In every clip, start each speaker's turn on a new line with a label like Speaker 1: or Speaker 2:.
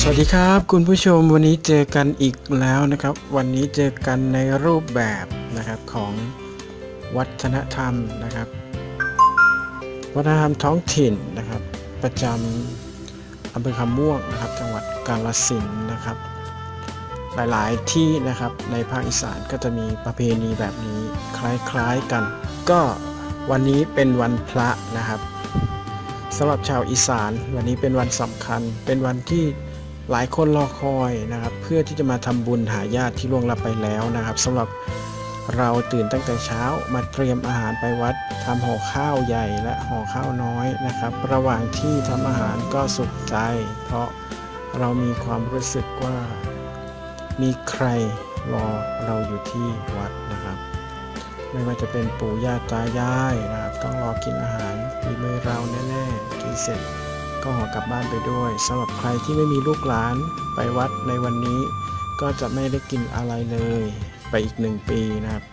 Speaker 1: สวัสดีครับคุณผู้ชมวันนี้เจอกันอีกแล้วนะครับ วันนี้เจอกันในรูปแบบนะครับของวัฒนธรรมนะครับ วัฒนธรรมท้องถิ่นนะครับ ประจำอำเภอคำม่วงนะครับ จังหวัดกาฬสินธุ์นะครับ หลายๆที่นะครับในภาคอีสานก็จะมีประเพณีแบบนี้คล้ายๆกัน ก็วันนี้เป็นวันพระนะครับสำหรับชาวอีสาน วันนี้เป็นวันสำคัญเป็นวันที่ หลายคนรอคอยนะครับ เพื่อที่จะมาทำบุญหาญาติที่ล่วงลับไปแล้วนะครับสำหรับเราตื่นตั้งแต่เช้ามาเตรียมอาหารไปวัดทำห่อข้าวใหญ่และห่อข้าวน้อยนะครับ ระหว่างที่ทำอาหารก็สุขใจ เพราะเรามีความรู้สึกว่ามีใครรอเราอยู่ที่วัดนะครับ ไม่ว่าจะเป็นปู่ย่าตายายนะครับ ต้องรอกินอาหารฝีมือเราแน่ๆกินเสร็จ ก็ห่อกลับบ้านไปด้วยสำหรับใครที่ไม่มีลูกหลานไปวัดในวันนี้ ก็จะไม่ได้กินอะไรเลย ไปอีกหนึ่งปีนะครับ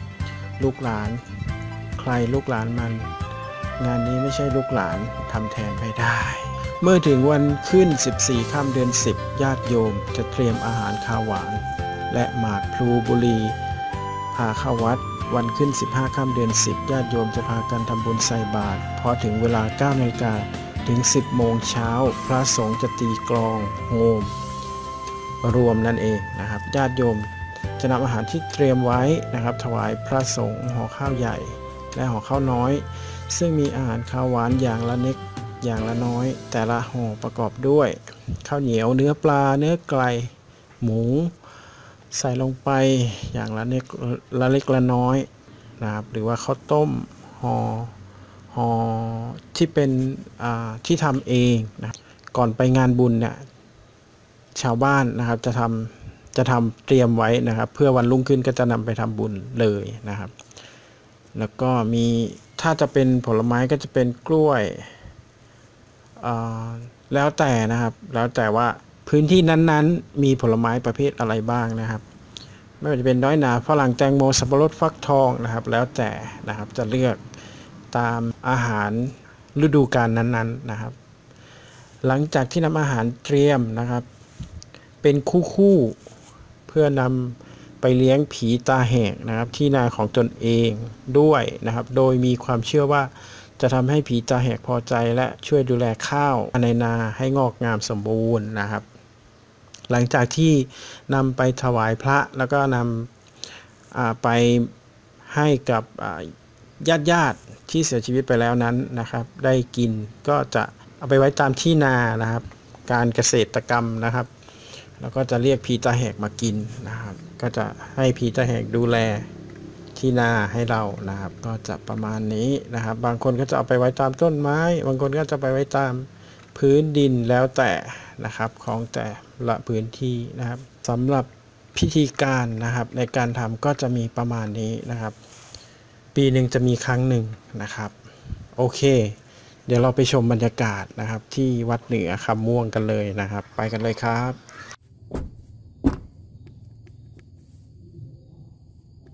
Speaker 1: ลูกหลาน ใครลูกหลานมัน งานนี้ไม่ใช่ลูกหลานทำแทนไม่ได้ เมื่อถึงวันขึ้น 14ค่ำเดือน 10 ญาติโยมจะเตรียมอาหารข้าวหวานและหมากพลูบุรีพาเข้าวัดวันขึ้น 15 ค่ำเดือน 10 ญาติโยมจะพากันทำบุญใส่บาตรพอถึงเวลา 9นาฬิกา ถึง 10 โมงเช้า พระสงฆ์จะตีกลองโฮมรวมนั่นเองนะครับญาติโยมจะนำอาหารที่เตรียมไว้นะครับ ถวายพระสงฆ์ห่อข้าวใหญ่ และห่อข้าวน้อย ซึ่งมีอาหารข้าวหวานอย่างละเน็กอย่างละน้อย แต่ละห่อประกอบด้วย ข้าวเหนียวเนื้อปลาเนื้อไก่หมู ใส่ลงไปอย่างละเล็กละเล็กละน้อยนะครับหรือว่าข้าวต้มห่อ ที่เป็นที่ทำเองนะก่อนไปงานบุญเนี่ยชาวบ้านนะครับจะทำจะทำเตรียมไว้นะครับ เพื่อวันรุ่งขึ้นก็จะนำไปทำบุญเลยนะครับ แล้วก็มีถ้าจะเป็นผลไม้ก็จะเป็นกล้วยแล้วแต่นะครับ แล้วแต่ว่าพื้นที่นั้นๆ มีผลไม้ประเภทอะไรบ้างนะครับ ไม่ว่าจะเป็นน้อยหนาฝรั่งแตงโมสับปะรดฟักทองนะครับ แล้วแต่นะครับจะเลือก ตามอาหารฤดูกาลนั้นๆนะครับ หลังจากที่นำอาหารเตรียมนะครับ เป็นคู่ๆเพื่อนำไปเลี้ยงผีตาแหกนะครับ ที่นาของตนเองด้วยนะครับ โดยมีความเชื่อว่าจะทำให้ผีตาแหกพอใจและช่วยดูแลข้าวในนาให้งอกงามสมบูรณ์นะครับ หลังจากที่นำไปถวายพระแล้วก็นำไปให้กับญาติญาติ ที่เสียชีวิตไปแล้วนั้นนะครับ ได้กินก็จะเอาไปไว้ตามที่นานะครับ การเกษตรกรรมนะครับ แล้วก็จะเรียกผีตาแหกมากินนะครับ ก็จะให้ผีตาแหกดูแลที่นาให้เรานะครับ ก็จะประมาณนี้นะครับ บางคนก็จะเอาไปไว้ตามต้นไม้ บางคนก็จะไปไว้ตามพื้นดินแล้วแต่นะครับของแต่ละพื้นที่นะครับสำหรับพิธีการนะครับในการทำก็จะมีประมาณนี้นะครับ ปีหนึ่งจะมีครั้งหนึ่งนะครับ โอเค เดี๋ยวเราไปชมบรรยากาศนะครับ ที่วัดเหนือคำม่วงกันเลยนะครับ ไปกันเลยครับ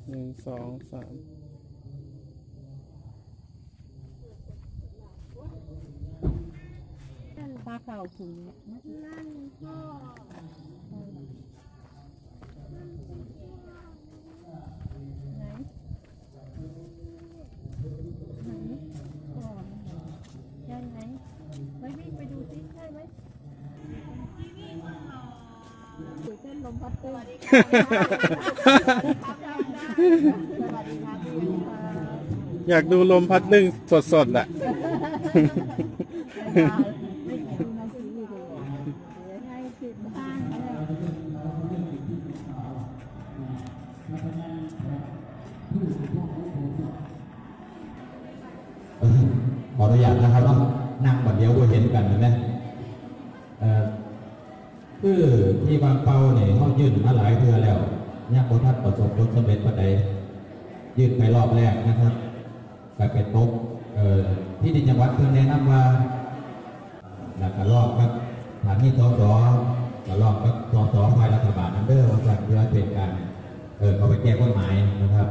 Speaker 1: หนึ่งสองสาม
Speaker 2: ปลาเก่าถุงนั่นพ่อไหนไหนก่อนยันไหนไปวิ่งไปดูซิใช่ ไหมถือเส้นลมพัดเต้นสวัสดีครับ
Speaker 1: อยากดูลมพัดตึ้งสดๆอะ
Speaker 3: ขออนุญาตนะครับนั่งแบัดเดียวก็เห็นกันไหมเอ่อ คือที่บางเปาเนี่ยเขายื่นมาหลายเทือแล้วเนี่ยโคท่านประสบผลสำเร็จประใดยื่นไปรอบแรกนะครับกับเป็นตกเอ่อที่ดินจังหวัดเพิ่งแนะนำว่าหลักกระรอบครับฐานนี้สสกระรอบครับสสฝ่ายรัฐบาลนันเดอร์ว่าจะเพื่อเป็นการเออเขาไปแก้กฎหมายนะครับ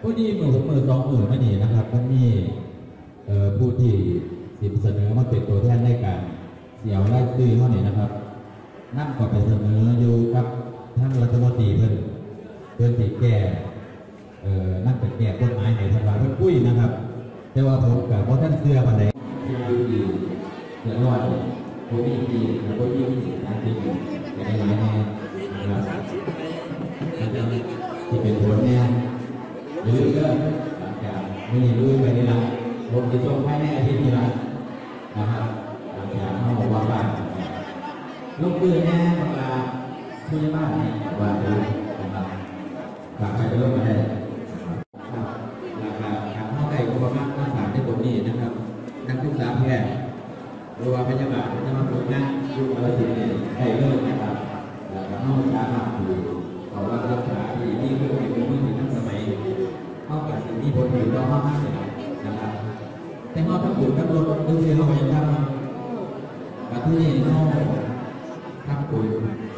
Speaker 3: พอดีมือมือสองมือไม่ดีนะครับมันมีเอ่อผู้ที่สิบเสนอมาเป็นตัวแทนในการเสียวไล่ซื้อเขาเนี่ยนะครับ นั่นก็ไปเสนออยู่กับท่านรัฐมนตรีเพิ่อนเพิ่อนสิแก้เอ่อนั่นเป็นแก้กฎหมายให้ท่านว่าเพิ่นคุยนะครับ แต่ว่าผมกับบ่ท่านเชื่อปานใดที่อยู่ดีเดือดร้อนผมมีดีแล้วก็มีทางที่ในหลายแนวนะครับที่เป็นผลแนวหรือเรื่องหลังจากไม่ได้รู้ไปนี่ละผมจะส่งภายในอทิตย์นี้ละนะครับ ทั้งรถทั้งเรียนเราไปยังทำกับที่นี่เขาทำปุ๋ย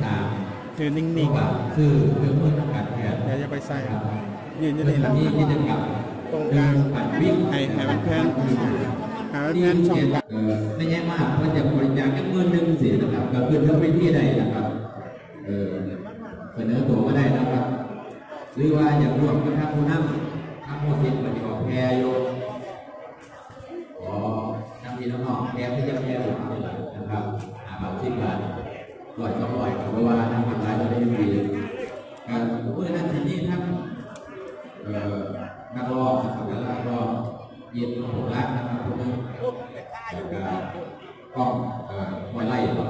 Speaker 3: สาม
Speaker 1: คือนิ่
Speaker 3: นี่
Speaker 1: ง
Speaker 3: ว่าคือเครื่องมือทางการแพทย์
Speaker 1: ๆเดี๋ยวจะไปใส่ยืนอยู่
Speaker 3: นี่
Speaker 1: นี่หละ
Speaker 3: นี่กิจกรรม
Speaker 1: ตรงกลาง
Speaker 3: วิ่ง
Speaker 1: ให้ให้มันแพนหาแพนช่อง
Speaker 3: เอ่อไม่แย่มากเพราะจะบริจาคแค่หมื่นหนึ่งสินะครับก็คือเท่าไปที่ใดนะครับเออเสนอตัวก็ได้นะครับ หรือว่าอยากรวมกับทางผู้นำทางโมสิตปฏิบัติแพรโยขอทำพี่น้องๆแพรที่จะแพรหลังนะครับอาบาสิบบาทร้อยสองร้อยเพราะว่าทางทำร้ายเราได้ยังดีการเมื่อนั้นทีนี้ทั้ง เอ่อนักร้องนะครับแล้วนักร้องเย็นหกล้านนะครับผมแล้วก็กล้องเอ่อหอยไล่ครับ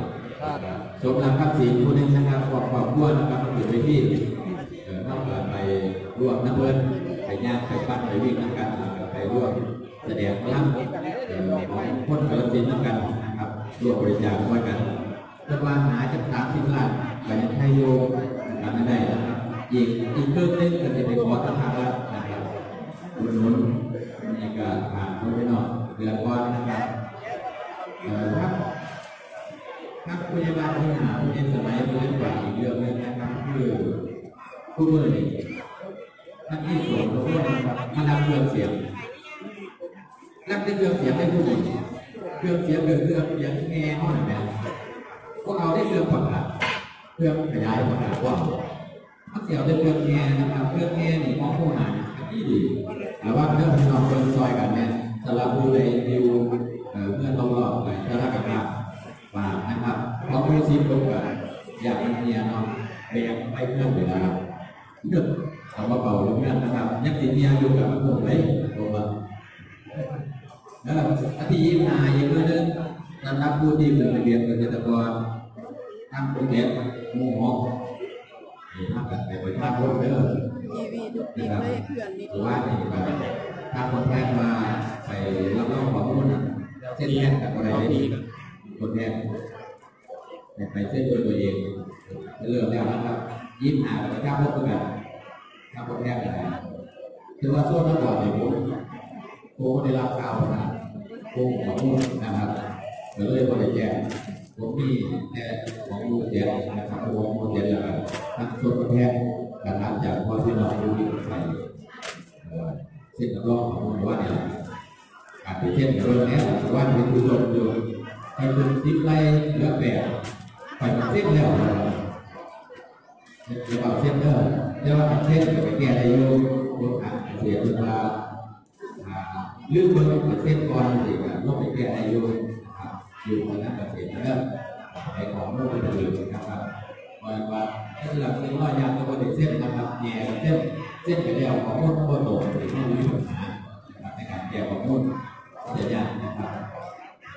Speaker 3: สมรักครับสีผู้หนึงนะครับขอบขอบควรนะครับมาอยู่ไปที่เอ่อต้องการไปร่วมน้ำเพิ่นไปย่างไปปั้นไปวิ่งน้ำกันแล้วก็ไปร่วมแสดงพลังเอ่อของคนกระสินน้ำกันนะครับร่วมบริจาคด้วยกันเพื่อว่าหาจะสามสิบล้านไปยังไทยโยนะครับไม่ได้นะครับ อีกอีกครึ่งหนึงก็จะเป็นขอทางรัฐนะครับอุดหนุนนี่ก็ผ่านคนไปหน่อยเดือนก่อนนะครับเอ่อครับครับ พยาบาลที่หาผู้เรียนสมัยเรียนกว่าอีกเรื่องหนึงนะครับคือผู้มือนี่ท่านที่สวนผู้นะครับมารับเครื่องเสียงรับได้เครื่องเสียงได้ผู้หญิเครื่องเสียงคือเครื่องเสียงแง่ห้องไหนแบบพวกเอาได้เครื่องประกาศเครื่องขยายประกาศกว่าถ้าเสียวจะเครื่องแง่นะครับเครื่องแง่นี่มองผู้หาที่ดีแต่ว่าเรื่องพี่น้องคนซอยกันเนี่ยสำหรับผู้ใดดิวเอ่อเพื่อนเราหลอกไปถ้ารักกันมากฝากนะครับ เพราะมีซีตรงกันอยากเป็นเมียเนาะแบกไปเพื่อนเวลาเรื่องเอาว่าเบาเรื่องนะครับยังติดเมียอยู่กับผมเลยตัวมาแล้วอาทิตย์ยี่ห้ายังเมื่อเดินสำหรับผู้ที่เป็นระเบียบเกษตรกรทางโปรเจกต์หมู่หอมีภาพแบบไปบนภาพรถเด้อ
Speaker 2: ทีวีดูดี
Speaker 3: นะครับ
Speaker 2: เลยเพื่อนนี่
Speaker 3: หรือว่านี่ก็ถ้าคนแพทย์มาไปรับรองข้อมูลนะเส้นแพทย์กับอะไรได้ดีคนแพทย์ เนี่ไปเส้นตัวตัวเองเริ่มแล้วนะครับยิ้มหาไปข้ามพบกันข้ามคนแพทย์กันถือว่าส่วงนมาก่อนเนี่ยผมผมได้รับข่าวนะผมขอมูลนะครับก็เลยบริแจกผมมีแต่ของมูลเจ็ดนะครับของมูลเจ็ดแล้วก็นักส่วนแพทย์การรับจากพ่อพี่น้องผู้ที่ไปเอ่อเส้นรอบของว่าเนี่ยอาจจะเช่นเรื่องนี้ว่าเป็นผู้ชมอยู่ไปเป็นสิบไร่เลือกแบบ เป็นเส้นแล้วเดี๋ยวเอาเส้นเด้อเดี๋ยวเอาเส้นไปแก้ได้อยู่บนเสียเวลาอ่าลืมเบอร์เปร์เซ็นต์ก่อนสิครับลบไปแก้อายุนะครับอยู่คณะเกษตรแล้วไอ้ของโลกไปเลยนะครับว่าว่าถ้าหลักเส้นร้อยางก็เป็นเส้นนะครับแย่เส้นเส้นไปแล้วของมุ่นก็โตหรือไม่มีปัญหาในการแก้ของมุ่นจะยากนะครับ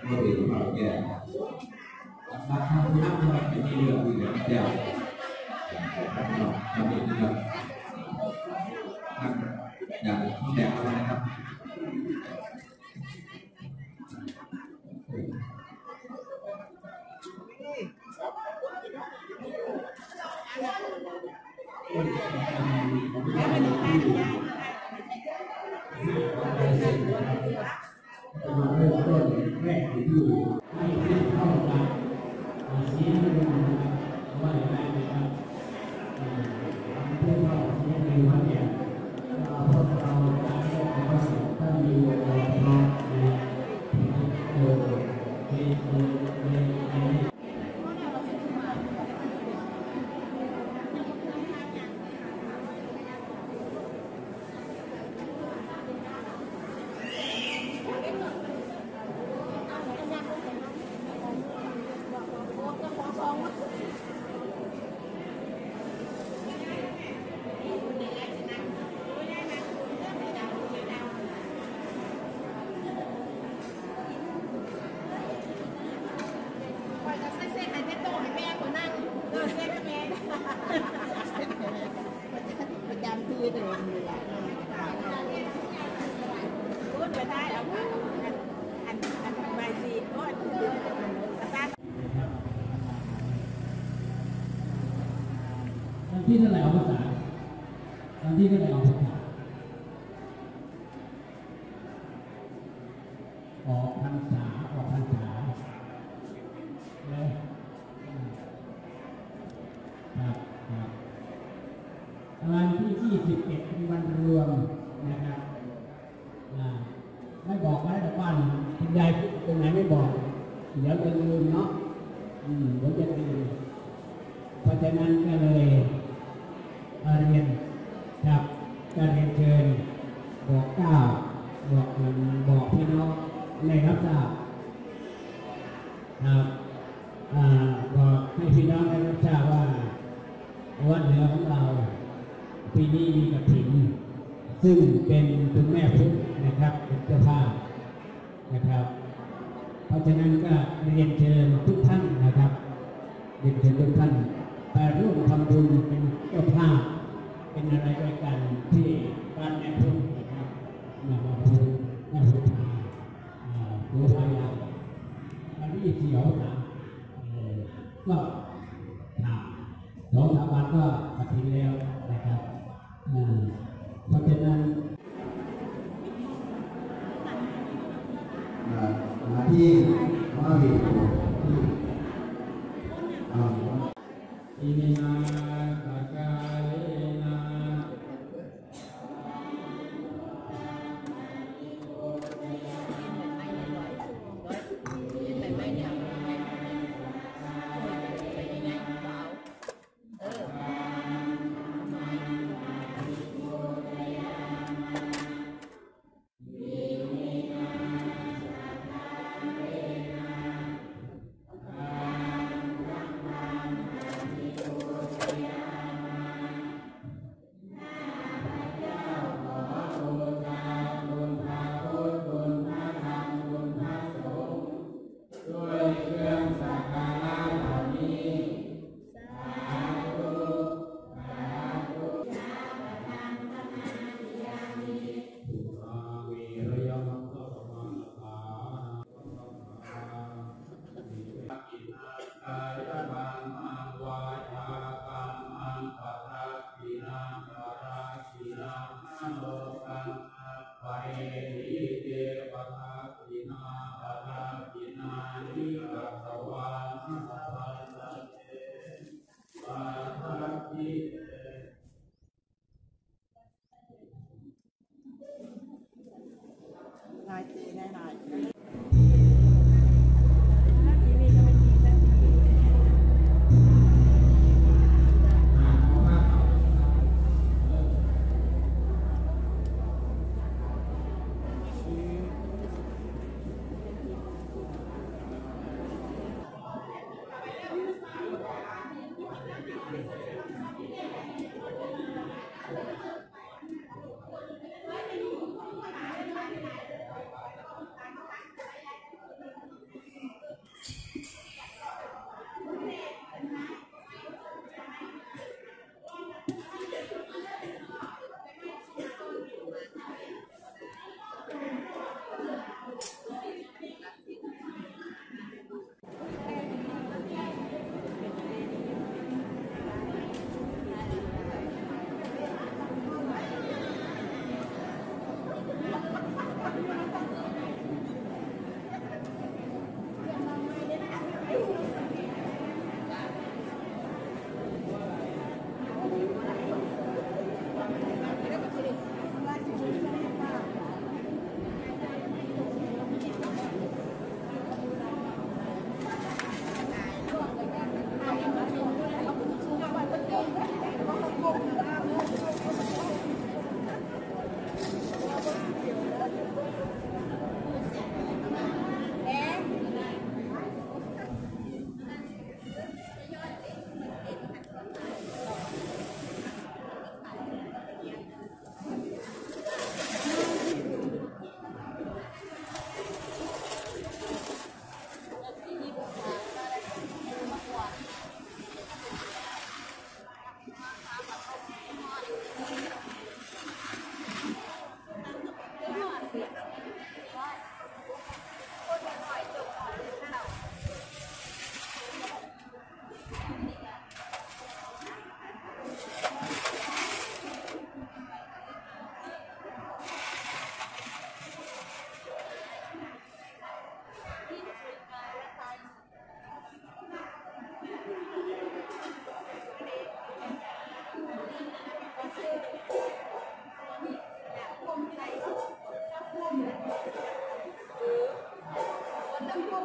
Speaker 3: ไม่ถึงเราแก้มาทำนักนะครับเป็นที่เรื่องที่แบบแก้ ทำเองนะครับอย่างที่แดกนะครับ
Speaker 2: เะ
Speaker 4: นั้นก็เลยมาเรียนครับการเรียนเชิญบอกกล่าวบอกบอกพี่น้องในรับทราบครับบอกให้พี่น้องได้รับทราบว่าวัดเหนือของเราปีนี้มีกระถิ่นซึ่งเป็นคุณแม่พุทธนะครับเป็นเจ้าภาพนะครับ เพราะฉะนั้นก็เรียนเชิญทุกท่านนะครับเรียนเชิญทุกท่าน ไปร่วมทำบุญเป็นเจ้าภาพเป็นอะไรด้วยกันที่บ้านแม่พุท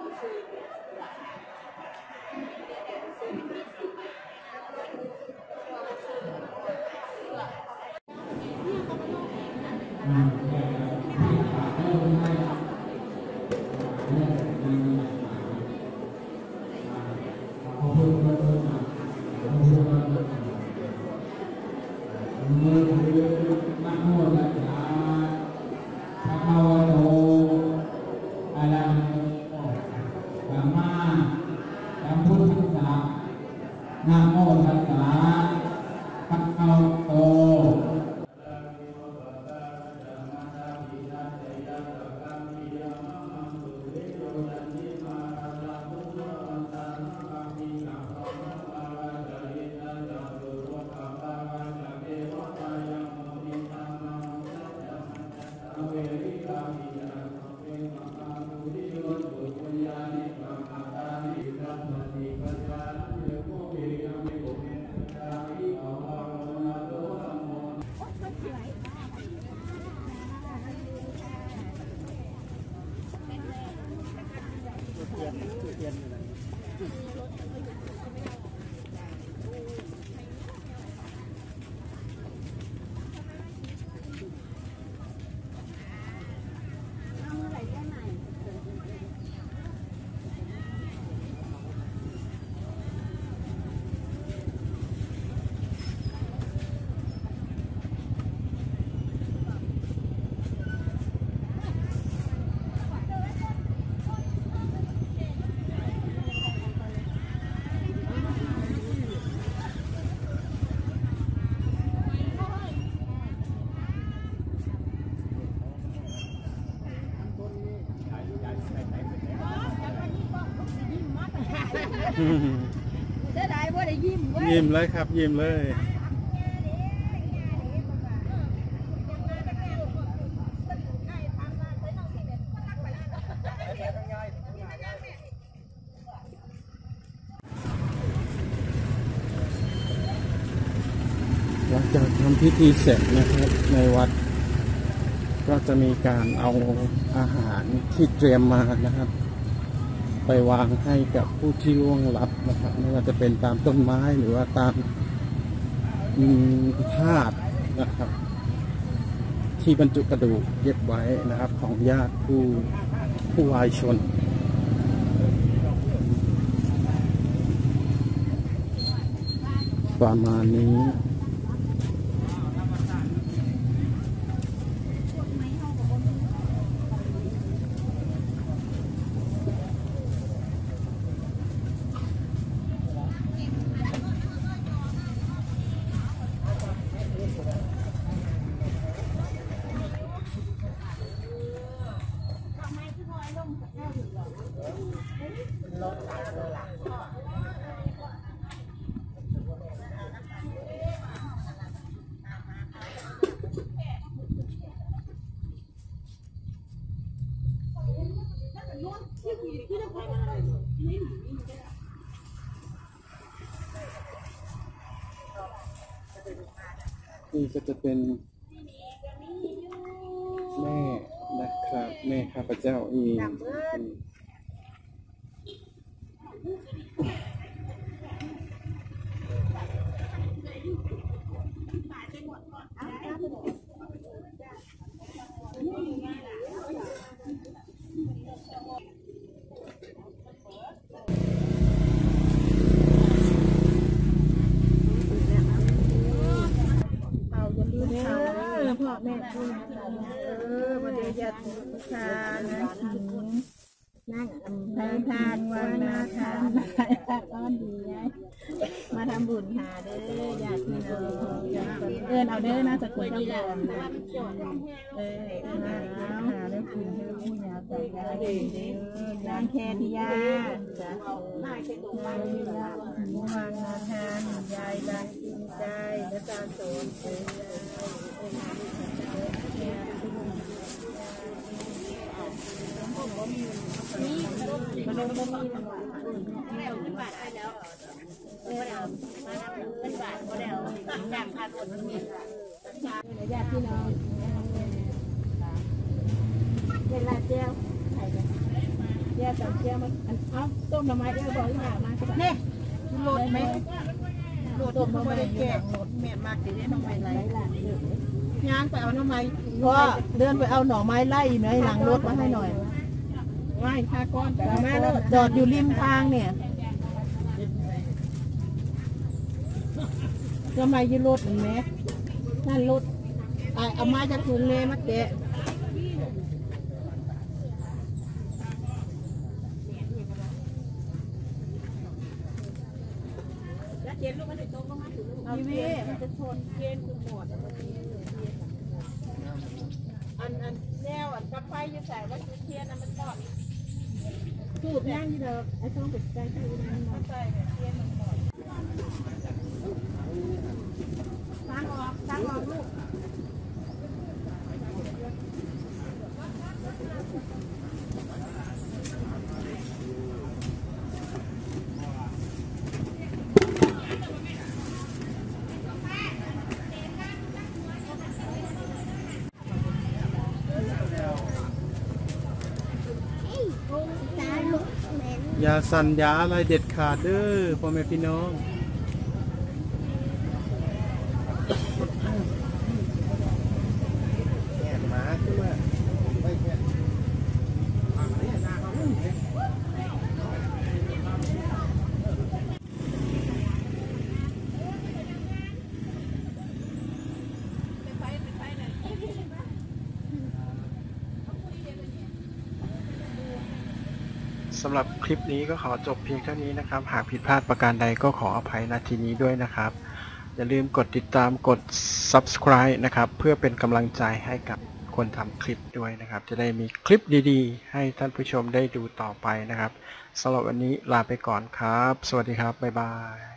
Speaker 4: น เสีย
Speaker 5: ดา
Speaker 2: ยว่าได้ยิ้มเว้ย
Speaker 6: ยิ้มเลยครับ ยิ้มเลยหลังจากทำพิธีเสร็จนะครับในวัด ก็จะมีการเอาอาหารที่เตรียมมานะครับ ไปวางให้กับผู้ที่ล่วงลับนะครับไม่ว่าจะเป็นตามต้นไม้หรือว่าตามธาตุนะครับ ที่บรรจุกระดูกเก็บไว้นะครับ ของญาติผู้ผู้วายชนประมาณนี้ นี่ก็จะเป็นแม่นะครับ แม่ข้าพเจ้าเอง
Speaker 2: เออพ่อ แม่ช่วยเออมาเดียญาติทานนะนั่งทานทานวันนาทานก้อนดีไงมาทำบุญหาเด้อยากกินเองเอินเอาเด้อน่าจะคุยกับผมนเออมาหาได้กินเด้อผู้ยาใจยาดีเด้อนางแคทิยาจ้ะนายแค่ตรงมาอยู่ละมุมังนาทานยายบางจริงใจและตาโสนเอ้ ยญาติพี่น้องเวลาเจียวใส่กันเจียวตำเจียวมาอันเอาต้มหน่อไม้เออบอกอีหลามาเนี่ยโหลดไหมโหลดต้มหน่อไม้แกงโหลดแม่มากสิได้หน่อไม้ไรย่างไปเอาหน่อไม้ก็เดินไปเอาหน่อไม้ไล่ไหมหลังรถมาให้หน่อยไหว้ค่าก้อนแต่แม่จอดอยู่ริมทางเนี่ย ทำไมยืนรถเห็นไหมนั่นรถอะเอามาจากถุงเลยมาแกะทีวีมันจะชนเกณฑ์คือหมดอันอันแนวอันกับไฟอยู่ใส่ว่าจุดเทียนอันมันตอดสูบย่างที่เดิมไอ้ช่องปิดใจคือมันใส่เทียนมันตอดตั้งออกตั้งออกลูก
Speaker 1: อย่า สัญญาอะไรเด็ดขาดเด้อพ่อแม่พี่น้อง สำหรับคลิปนี้ก็ขอจบเพียงเท่านี้นะครับ หากผิดพลาดประการใดก็ขออภัยณทีนี้ด้วยนะครับ อย่าลืมกดติดตามกด subscribe นะครับ เพื่อเป็นกำลังใจให้กับคนทำคลิปด้วยนะครับ จะได้มีคลิปดีๆ ให้ท่านผู้ชมได้ดูต่อไปนะครับสำหรับวันนี้ลาไปก่อนครับ สวัสดีครับ บ๊ายบาย